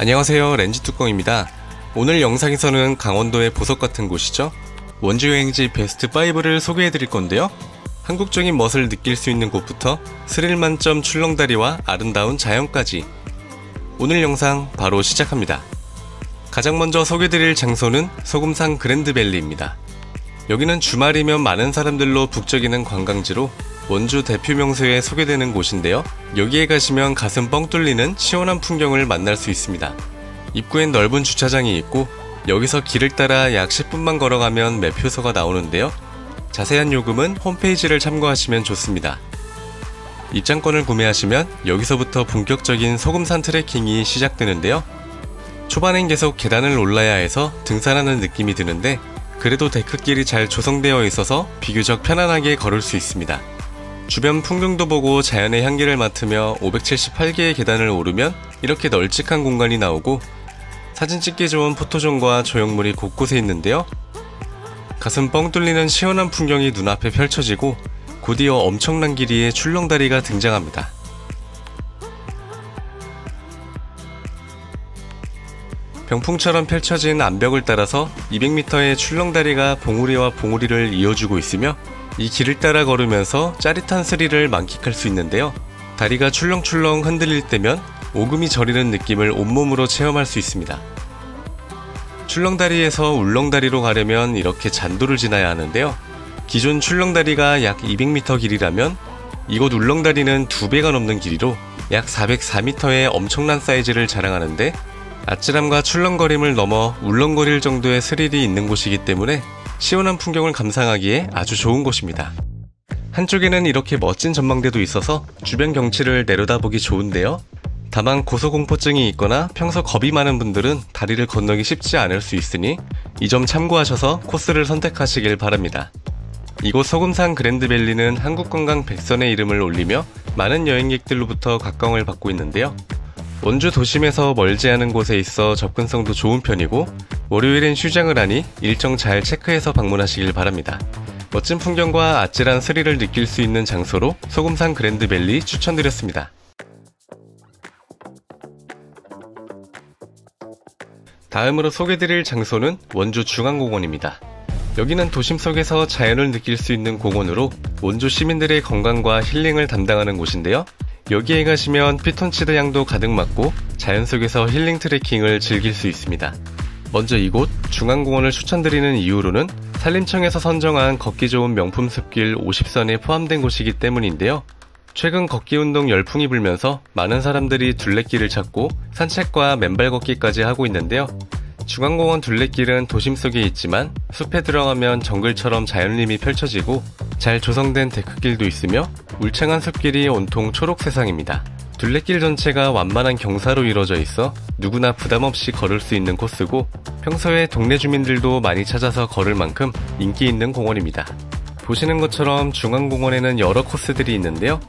안녕하세요 렌즈 뚜껑입니다. 오늘 영상에서는 강원도의 보석 같은 곳이죠. 원주 여행지 베스트 5를 소개해 드릴 건데요. 한국적인 멋을 느낄 수 있는 곳부터 스릴 만점 출렁다리와 아름다운 자연까지 오늘 영상 바로 시작합니다. 가장 먼저 소개 드릴 장소는 소금산 그랜드밸리입니다. 여기는 주말이면 많은 사람들로 북적이는 관광지로 원주 대표 명소에 소개되는 곳인데요. 여기에 가시면 가슴 뻥 뚫리는 시원한 풍경을 만날 수 있습니다. 입구엔 넓은 주차장이 있고 여기서 길을 따라 약 10분만 걸어가면 매표소가 나오는데요. 자세한 요금은 홈페이지를 참고하시면 좋습니다. 입장권을 구매하시면 여기서부터 본격적인 소금산 트레킹이 시작되는데요. 초반엔 계속 계단을 올라야 해서 등산하는 느낌이 드는데 그래도 데크길이 잘 조성되어 있어서 비교적 편안하게 걸을 수 있습니다. 주변 풍경도 보고 자연의 향기를 맡으며 578개의 계단을 오르면 이렇게 널찍한 공간이 나오고 사진 찍기 좋은 포토존과 조형물이 곳곳에 있는데요. 가슴 뻥 뚫리는 시원한 풍경이 눈앞에 펼쳐지고 곧이어 엄청난 길이의 출렁다리가 등장합니다. 병풍처럼 펼쳐진 암벽을 따라서 200m의 출렁다리가 봉우리와 봉우리를 이어주고 있으며 이 길을 따라 걸으면서 짜릿한 스릴을 만끽할 수 있는데요. 다리가 출렁출렁 흔들릴 때면 오금이 저리는 느낌을 온몸으로 체험할 수 있습니다. 출렁다리에서 울렁다리로 가려면 이렇게 잔도를 지나야 하는데요. 기존 출렁다리가 약 200m 길이라면 이곳 울렁다리는 2배가 넘는 길이로 약 404m의 엄청난 사이즈를 자랑하는데 아찔함과 출렁거림을 넘어 울렁거릴 정도의 스릴이 있는 곳이기 때문에 시원한 풍경을 감상하기에 아주 좋은 곳입니다. 한쪽에는 이렇게 멋진 전망대도 있어서 주변 경치를 내려다보기 좋은데요. 다만 고소공포증이 있거나 평소 겁이 많은 분들은 다리를 건너기 쉽지 않을 수 있으니 이 점 참고하셔서 코스를 선택하시길 바랍니다. 이곳 소금산 그랜드밸리는 한국관광 백선의 이름을 올리며 많은 여행객들로부터 각광을 받고 있는데요. 원주 도심에서 멀지 않은 곳에 있어 접근성도 좋은 편이고 월요일엔 휴장을 하니 일정 잘 체크해서 방문하시길 바랍니다. 멋진 풍경과 아찔한 스릴을 느낄 수 있는 장소로 소금산 그랜드밸리 추천드렸습니다. 다음으로 소개드릴 장소는 원주 중앙공원입니다. 여기는 도심 속에서 자연을 느낄 수 있는 공원으로 원주 시민들의 건강과 힐링을 담당하는 곳인데요. 여기에 가시면 피톤치드 향도 가득 맡고 자연 속에서 힐링 트레킹을 즐길 수 있습니다. 먼저 이곳 중앙공원을 추천드리는 이유로는 산림청에서 선정한 걷기 좋은 명품 숲길 50선에 포함된 곳이기 때문인데요. 최근 걷기 운동 열풍이 불면서 많은 사람들이 둘레길을 찾고 산책과 맨발 걷기까지 하고 있는데요. 중앙공원 둘레길은 도심 속에 있지만 숲에 들어가면 정글처럼 자연림이 펼쳐지고 잘 조성된 데크길도 있으며 울창한 숲길이 온통 초록 세상입니다. 둘레길 전체가 완만한 경사로 이루어져 있어 누구나 부담 없이 걸을 수 있는 코스고 평소에 동네 주민들도 많이 찾아서 걸을 만큼 인기 있는 공원입니다. 보시는 것처럼 중앙공원에는 여러 코스들이 있는데요.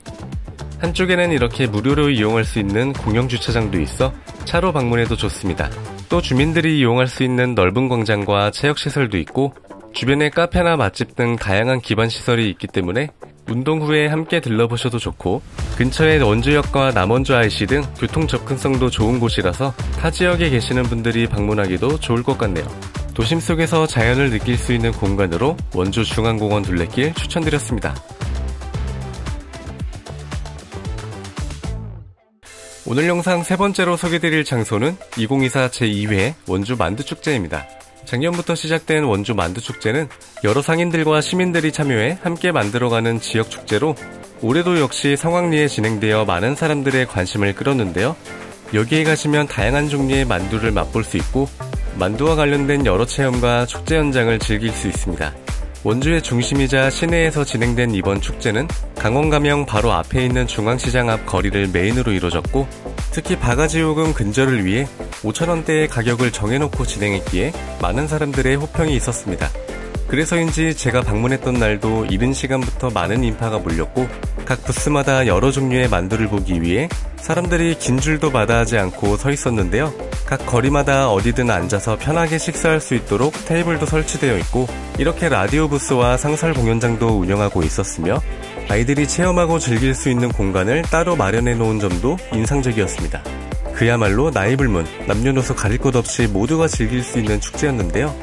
한쪽에는 이렇게 무료로 이용할 수 있는 공영 주차장도 있어 차로 방문해도 좋습니다. 또 주민들이 이용할 수 있는 넓은 광장과 체육시설도 있고 주변에 카페나 맛집 등 다양한 기반 시설이 있기 때문에 운동 후에 함께 들러보셔도 좋고 근처에 원주역과 남원주 IC 등 교통 접근성도 좋은 곳이라서 타 지역에 계시는 분들이 방문하기도 좋을 것 같네요. 도심 속에서 자연을 느낄 수 있는 공간으로 원주 중앙공원 둘레길 추천드렸습니다. 오늘 영상 세 번째로 소개드릴 장소는 2024 제2회 원주 만두축제입니다. 작년부터 시작된 원주 만두축제는 여러 상인들과 시민들이 참여해 함께 만들어가는 지역축제로 올해도 역시 성황리에 진행되어 많은 사람들의 관심을 끌었는데요. 여기에 가시면 다양한 종류의 만두를 맛볼 수 있고 만두와 관련된 여러 체험과 축제 현장을 즐길 수 있습니다. 원주의 중심이자 시내에서 진행된 이번 축제는 강원 가명 바로 앞에 있는 중앙시장 앞 거리를 메인으로 이루어졌고 특히 바가지 요금 근절을 위해 5천원대의 가격을 정해놓고 진행했기에 많은 사람들의 호평이 있었습니다. 그래서인지 제가 방문했던 날도 이른 시간부터 많은 인파가 몰렸고 각 부스마다 여러 종류의 만두를 보기 위해 사람들이 긴 줄도 마다하지 않고 서 있었는데요. 각 거리마다 어디든 앉아서 편하게 식사할 수 있도록 테이블도 설치되어 있고 이렇게 라디오 부스와 상설 공연장도 운영하고 있었으며 아이들이 체험하고 즐길 수 있는 공간을 따로 마련해 놓은 점도 인상적이었습니다. 그야말로 나이 불문, 남녀노소 가릴 것 없이 모두가 즐길 수 있는 축제였는데요.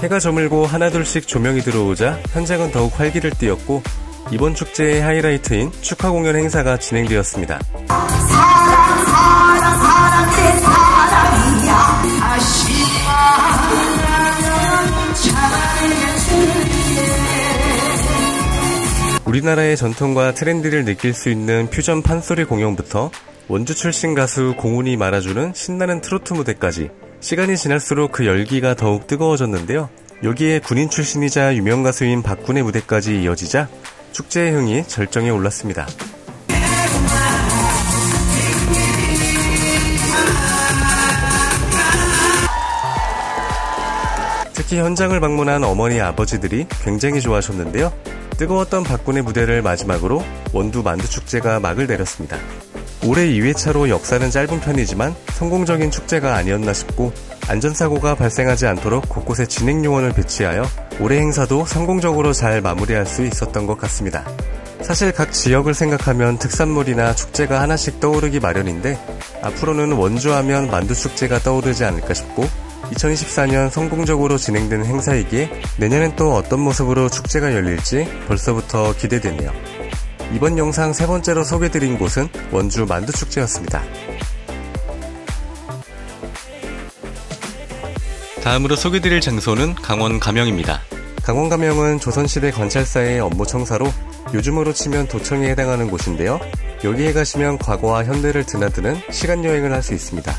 해가 저물고 하나둘씩 조명이 들어오자 현장은 더욱 활기를 띠었고 이번 축제의 하이라이트인 축하 공연 행사가 진행되었습니다. 우리나라의 전통과 트렌드를 느낄 수 있는 퓨전 판소리 공연부터 원주 출신 가수 공훈이 말아주는 신나는 트로트 무대까지 시간이 지날수록 그 열기가 더욱 뜨거워졌는데요. 여기에 군인 출신이자 유명 가수인 박군의 무대까지 이어지자 축제의 흥이 절정에 올랐습니다. 특히 현장을 방문한 어머니 아버지들이 굉장히 좋아하셨는데요. 뜨거웠던 박군의 무대를 마지막으로 원두 만두 축제가 막을 내렸습니다. 올해 2회차로 역사는 짧은 편이지만 성공적인 축제가 아니었나 싶고 안전사고가 발생하지 않도록 곳곳에 진행요원을 배치하여 올해 행사도 성공적으로 잘 마무리할 수 있었던 것 같습니다. 사실 각 지역을 생각하면 특산물이나 축제가 하나씩 떠오르기 마련인데 앞으로는 원주하면 만두축제가 떠오르지 않을까 싶고 2024년 성공적으로 진행되는 행사이기에 내년엔 또 어떤 모습으로 축제가 열릴지 벌써부터 기대되네요. 이번 영상 세 번째로 소개드린 곳은 원주 만두축제였습니다. 다음으로 소개드릴 장소는 강원 가명입니다. 강원 가명은 조선시대 관찰사의 업무 청사로 요즘으로 치면 도청에 해당하는 곳인데요. 여기에 가시면 과거와 현대를 드나드는 시간 여행을 할 수 있습니다.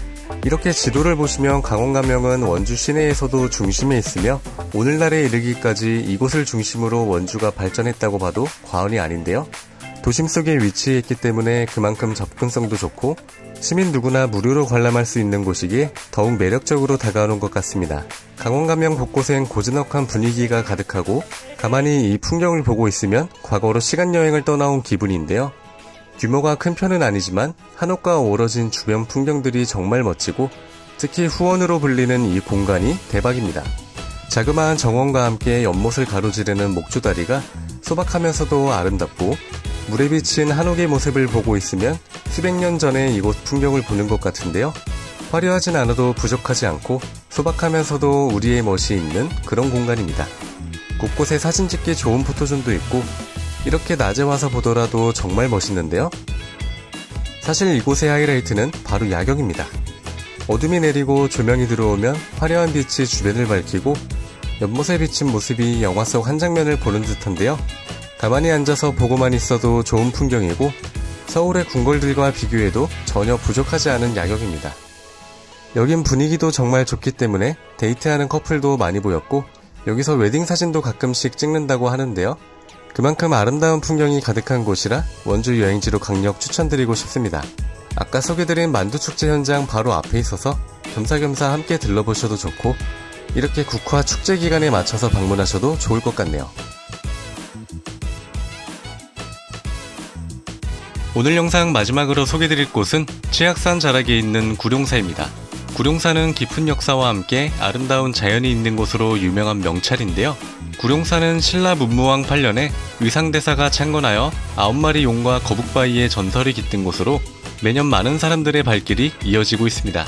이렇게 지도를 보시면 강원가명은 원주 시내에서도 중심에 있으며 오늘날에 이르기까지 이곳을 중심으로 원주가 발전했다고 봐도 과언이 아닌데요. 도심 속에 위치해 있기 때문에 그만큼 접근성도 좋고 시민 누구나 무료로 관람할 수 있는 곳이기에 더욱 매력적으로 다가오는 것 같습니다. 강원가명 곳곳엔 고즈넉한 분위기가 가득하고 가만히 이 풍경을 보고 있으면 과거로 시간여행을 떠나온 기분인데요. 규모가 큰 편은 아니지만 한옥과 어우러진 주변 풍경들이 정말 멋지고 특히 후원으로 불리는 이 공간이 대박입니다. 자그마한 정원과 함께 연못을 가로지르는 목조다리가 소박하면서도 아름답고 물에 비친 한옥의 모습을 보고 있으면 수백 년 전에 이곳 풍경을 보는 것 같은데요. 화려하진 않아도 부족하지 않고 소박하면서도 우리의 멋이 있는 그런 공간입니다. 곳곳에 사진 찍기 좋은 포토존도 있고 이렇게 낮에 와서 보더라도 정말 멋있는데요. 사실 이곳의 하이라이트는 바로 야경입니다. 어둠이 내리고 조명이 들어오면 화려한 빛이 주변을 밝히고 연못에 비친 모습이 영화 속 한 장면을 보는 듯한데요. 가만히 앉아서 보고만 있어도 좋은 풍경이고 서울의 궁궐들과 비교해도 전혀 부족하지 않은 야경입니다. 여긴 분위기도 정말 좋기 때문에 데이트하는 커플도 많이 보였고 여기서 웨딩 사진도 가끔씩 찍는다고 하는데요. 그만큼 아름다운 풍경이 가득한 곳이라 원주 여행지로 강력 추천드리고 싶습니다. 아까 소개드린 만두축제 현장 바로 앞에 있어서 겸사겸사 함께 들러보셔도 좋고 이렇게 국화 축제 기간에 맞춰서 방문하셔도 좋을 것 같네요. 오늘 영상 마지막으로 소개드릴 곳은 치악산 자락에 있는 구룡사입니다. 구룡사는 깊은 역사와 함께 아름다운 자연이 있는 곳으로 유명한 명찰인데요. 구룡사는 신라 문무왕 8년에 의상대사가 창건하여 9마리 용과 거북바위의 전설이 깃든 곳으로 매년 많은 사람들의 발길이 이어지고 있습니다.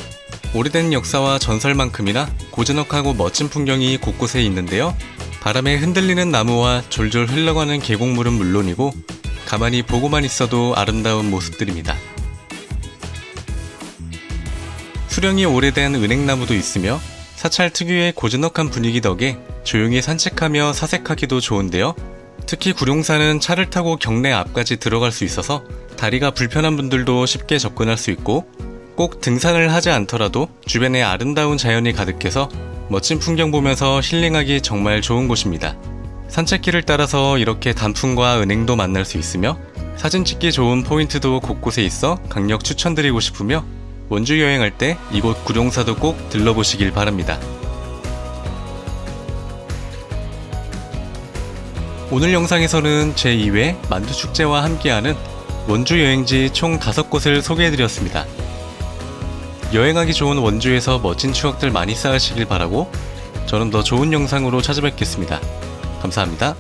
오래된 역사와 전설만큼이나 고즈넉하고 멋진 풍경이 곳곳에 있는데요. 바람에 흔들리는 나무와 졸졸 흘러가는 계곡물은 물론이고 가만히 보고만 있어도 아름다운 모습들입니다. 수령이 오래된 은행나무도 있으며 사찰 특유의 고즈넉한 분위기 덕에 조용히 산책하며 사색하기도 좋은데요. 특히 구룡산은 차를 타고 경내 앞까지 들어갈 수 있어서 다리가 불편한 분들도 쉽게 접근할 수 있고 꼭 등산을 하지 않더라도 주변에 아름다운 자연이 가득해서 멋진 풍경 보면서 힐링하기 정말 좋은 곳입니다. 산책길을 따라서 이렇게 단풍과 은행도 만날 수 있으며 사진 찍기 좋은 포인트도 곳곳에 있어 강력 추천드리고 싶으며 원주 여행할 때 이곳 구룡사도 꼭 들러보시길 바랍니다. 오늘 영상에서는 제2회 만두축제와 함께하는 원주 여행지 총 5곳을 소개해드렸습니다. 여행하기 좋은 원주에서 멋진 추억들 많이 쌓으시길 바라고 저는 더 좋은 영상으로 찾아뵙겠습니다. 감사합니다.